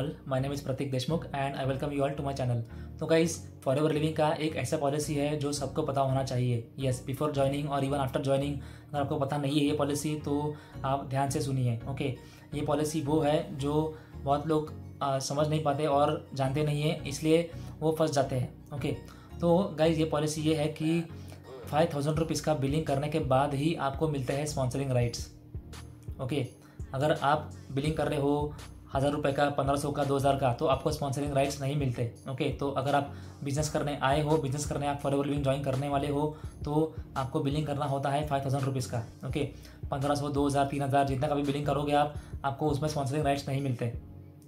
All my name is Pratik Deshmukh and I welcome you all to my channel तो guys Forever Living का एक ऐसा policy है जो सबको पता होना चाहिए। यस बिफोर ज्वाइनिंग और इवन आफ्टर ज्वाइनिंग अगर आपको पता नहीं है ये पॉलिसी तो आप ध्यान से सुनिए ओके ये पॉलिसी वो है जो बहुत लोग आ, समझ नहीं पाते और जानते नहीं हैं इसलिए वो फंस जाते हैं ओके तो गाइज़ ये पॉलिसी ये है कि फाइव थाउज़ेंड रुपीज़ का बिलिंग करने के बाद ही आपको मिलते हैं स्पॉन्सरिंग राइट्स ओके अगर आप बिलिंग कर रहे हो हज़ार रुपये का, पंद्रह सौ का, दो हज़ार का तो आपको स्पॉन्सरिंग राइट्स नहीं मिलते ओके तो अगर आप बिज़नेस करने आए हो बिज़नेस करने आप फॉर लिविंग ज्वाइन करने वाले हो तो आपको बिलिंग करना होता है फाइव थाउज़ेंड रुपीज़ का ओके पंद्रह सौ, दो हज़ार, तीन हज़ार, जितना का भी बिलिंग करोगे आप, आपको उसमें स्पॉन्सरिंग राइट्स नहीं मिलते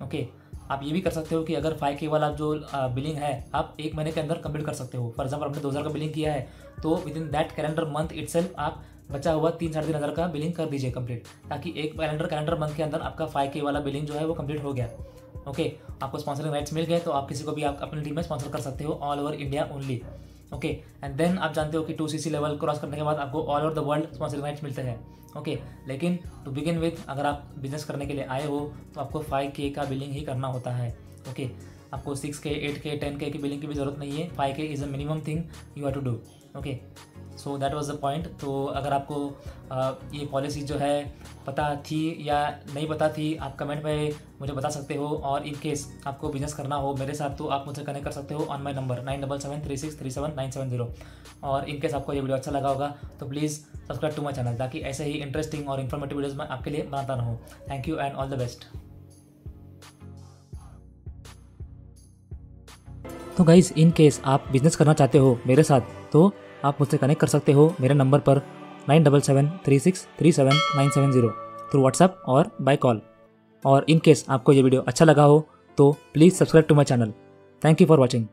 ओके आप ये भी कर सकते हो कि अगर फाइव के वाला जो बिलिंग है, आप एक महीने के अंदर कंप्लीट कर सकते हो। फॉर एग्ज़ाम्पल आपने दो हज़ार का बिलिंग किया है तो within that calendar month it आप बचा हुआ तीन साढ़े तीन हज़ार का बिलिंग कर दीजिए कंप्लीट ताकि एक कैलेंडर कैलेंडर मंथ के अंदर आपका फाइव के वाला बिलिंग जो है वो कंप्लीट हो गया। ओके आपको स्पॉन्सरिंग राइट्स मिल गए तो आप किसी को भी आप अपनी टीम में स्पॉन्सर कर सकते हो all over India only okay and then आप जानते हो कि टू सी लेवल क्रॉस करने के बाद आपको all over the world sponsoring rights मिलते हैं। ओके लेकिन टू बिगिन विथ अगर आप बिज़नेस करने के लिए आए हो तो आपको फाइव के का बिलिंग ही करना होता है। ओके आपको सिक्स के एट के टेन के की बिलिंग की भी ज़रूरत नहीं है। Five K is a minimum thing you have to do okay so that was the point तो अगर आपको ये पॉलिसी जो है पता थी या नहीं पता थी, आप कमेंट में मुझे बता सकते हो और इन केस आपको बिज़नेस करना हो मेरे साथ तो आप मुझसे कनेक्ट कर सकते हो on my number nine double seven three six three seven nine seven zero और इन केस आपको ये वीडियो अच्छा लगा होगा तो please subscribe to my channel ताकि ऐसे ही इंटरेस्टिंग और इन्फॉर्मेटिव वीडियोज़ मैं आपके लिए बनाता रहूँ. Thank you and all the best तो गाइज़ इन केस आप बिज़नेस करना चाहते हो मेरे साथ तो आप मुझसे कनेक्ट कर सकते हो मेरे नंबर पर nine double seven three six three seven nine seven zero through WhatsApp और बाय कॉल और इन केस आपको ये वीडियो अच्छा लगा हो तो please subscribe to my channel thank you for watching